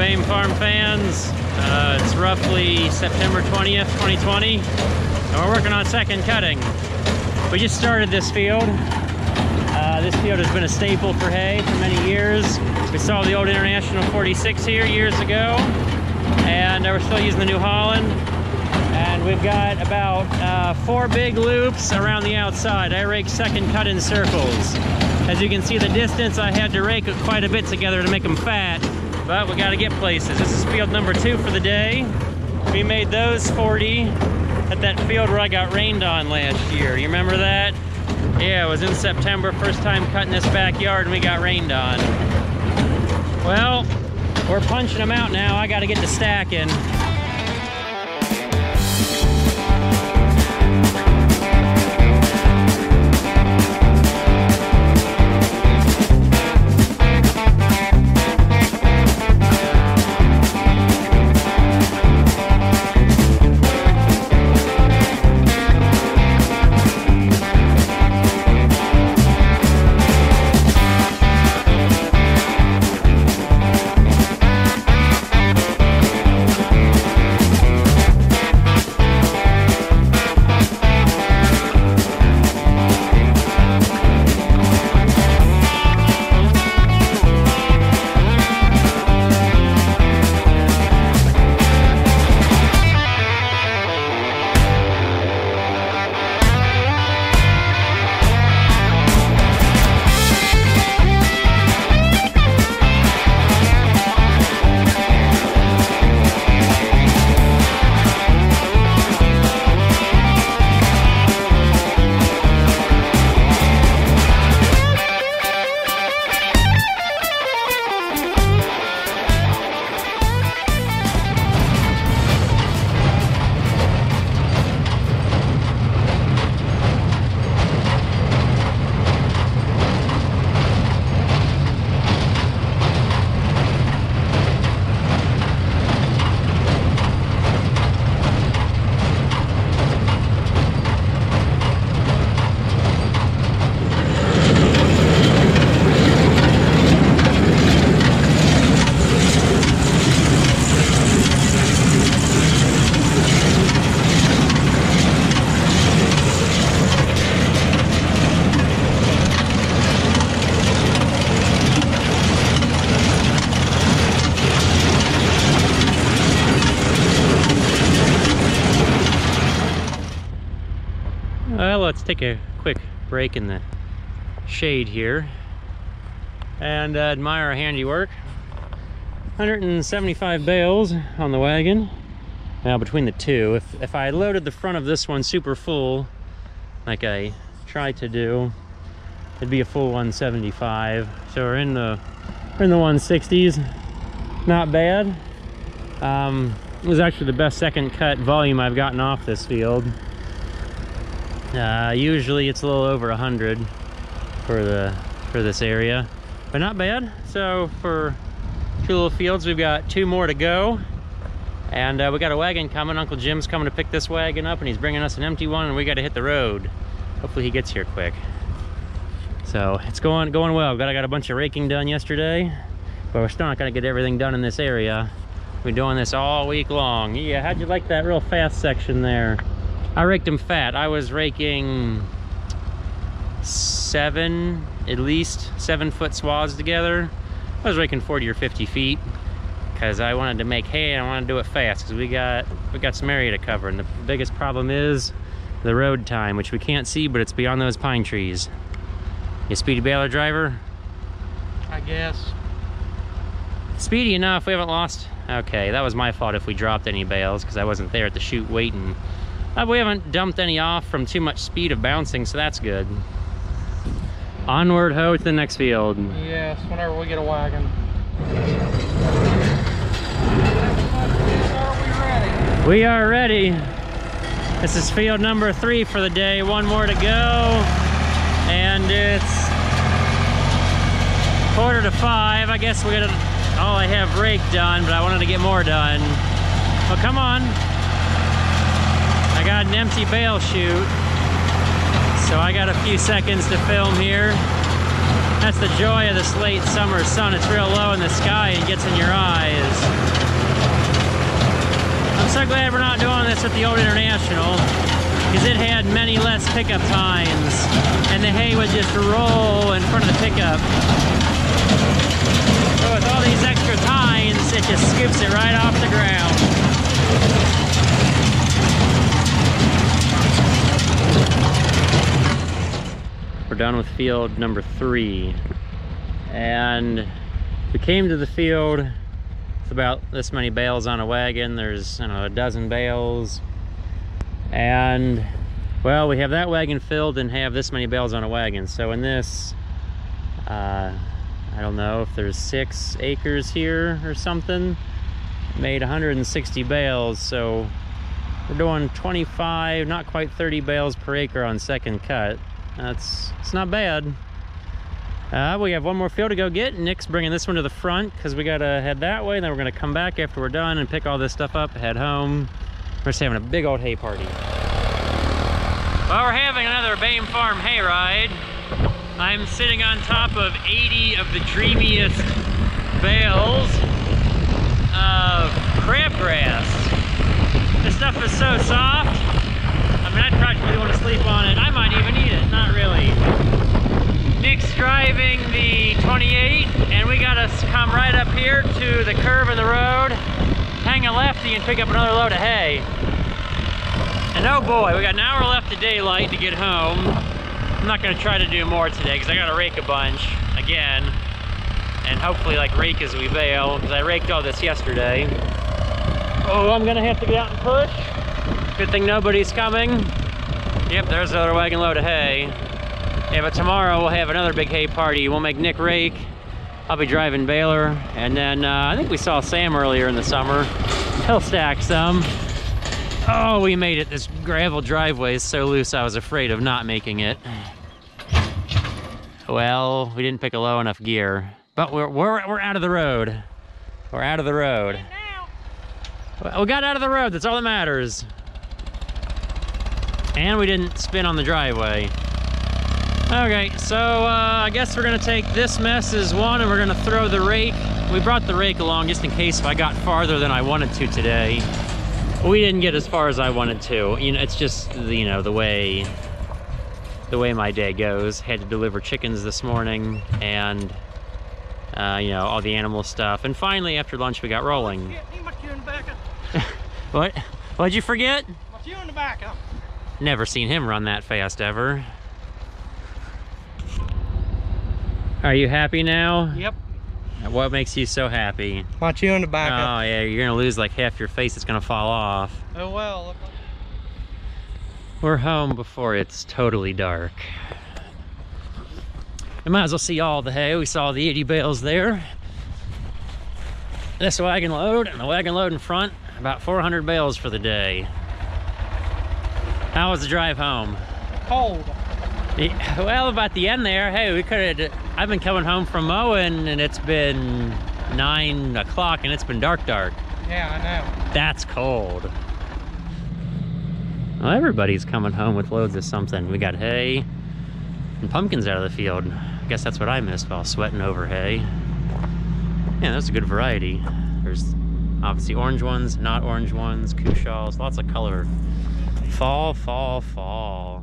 Boehm Farm fans. Uh, it's roughly September 20th, 2020, and we're working on second cutting. We just started this field. Uh, this field has been a staple for hay for many years. We saw the old International 46 here years ago, and we're still using the New Holland. And we've got about uh, four big loops around the outside. I rake second cut in circles. As you can see the distance, I had to rake quite a bit together to make them fat, but we gotta get places. This is field number two for the day. We made those 40 at that field where I got rained on last year. You remember that? Yeah, it was in September, first time cutting this backyard and we got rained on. Well, we're punching them out now. I gotta get to stacking. Let's take a quick break in the shade here and uh, admire our handiwork. 175 bales on the wagon. Now between the two, if, if I loaded the front of this one super full, like I tried to do, it'd be a full 175. So we're in the we're in the 160s. Not bad. Um, it was actually the best second cut volume I've gotten off this field. Uh, usually it's a little over 100 for the for this area, but not bad. So for two little fields, we've got two more to go. And uh, we got a wagon coming. Uncle Jim's coming to pick this wagon up and he's bringing us an empty one and we got to hit the road. Hopefully he gets here quick. So it's going going well. Got I got a bunch of raking done yesterday, but we're still not gonna get everything done in this area. We're doing this all week long. Yeah, how'd you like that real fast section there? I raked them fat. I was raking seven, at least seven foot swaths together. I was raking 40 or 50 feet because I wanted to make hay and I wanted to do it fast because we got we got some area to cover and the biggest problem is the road time which we can't see but it's beyond those pine trees. You speedy baler driver? I guess. Speedy enough, we haven't lost. Okay, that was my fault if we dropped any bales because I wasn't there at the chute waiting. Uh, we haven't dumped any off from too much speed of bouncing, so that's good. Onward ho to the next field. Yes, whenever we get a wagon. Are We we are ready. This is field number three for the day. One more to go. And it's quarter to five. I guess we got all I have rake done, but I wanted to get more done. But come on. I got an empty bale chute. So I got a few seconds to film here. That's the joy of this late summer sun. It's real low in the sky and gets in your eyes. I'm so glad we're not doing this with the old International because it had many less pickup tines and the hay would just roll in front of the pickup. So with all these extra tines, it just scoops it right off the ground. We're done with field number three. And we came to the field with about this many bales on a wagon. There's, don't know, a dozen bales. And, well, we have that wagon filled and have this many bales on a wagon. So in this, uh, I don't know if there's six acres here or something. Made 160 bales, so we're doing 25, not quite 30 bales per acre on second cut. That's it's not bad. Uh, we have one more field to go get. Nick's bringing this one to the front because we gotta head that way. And then we're gonna come back after we're done and pick all this stuff up, head home. We're just having a big old hay party. Well, we're having another Boehm Farm hay ride. I'm sitting on top of 80 of the dreamiest bales of crabgrass. This stuff is so soft. I mean, I'd practically want to sleep on it. I might even eat it, not really. Nick's driving the 28, and we gotta come to the curve in the road, hang a lefty, and pick up another load of hay. And oh boy, we got an hour left of daylight to get home. I'm not gonna try to do more today because I gotta rake a bunch again, and hopefully like rake as we bale because I raked all this yesterday. Oh, I'm gonna have to get out and push. Good thing nobody's coming. Yep, there's another wagon load of hay. Yeah, but tomorrow we'll have another big hay party. We'll make Nick rake. I'll be driving baler. And then uh, I think we saw Sam earlier in the summer. He'll stack some. Oh, we made it. This gravel driveway is so loose I was afraid of not making it. Well, we didn't pick a low enough gear. But we're, we're, we're out of the road. We're out of the road. We got out of the road, that's all that matters. And we didn't spin on the driveway. Okay, so uh, I guess we're gonna take this mess as one and we're gonna throw the rake. We brought the rake along just in case if I got farther than I wanted to today. We didn't get as far as I wanted to. You know, it's just, you know, the way, the way my day goes. Had to deliver chickens this morning and, uh, you know, all the animal stuff. And finally, after lunch, we got rolling. What? What'd you forget? My few in the back. Never seen him run that fast ever. Are you happy now? Yep. Uh, what makes you so happy? My you in the back. Oh yeah, you're gonna lose like half your face. It's gonna fall off. Oh well. We're home before it's totally dark. We might as well see all the hay. We saw the 80 bales there. This wagon load and the wagon load in front, about 400 bales for the day. How was the drive home? cold. Yeah, Well, about the end there, hey, we could have. I've been coming home from mowing and it's been nine o'clock and it's been dark, dark. Yeah, I know. That's cold. Well, everybody's coming home with loads of something. We got hay and pumpkins out of the field. I guess that's what I missed while sweating over hay. Yeah, that's a good variety. There's obviously orange ones, not orange ones, cushaws, lots of color. Fall, fall, fall.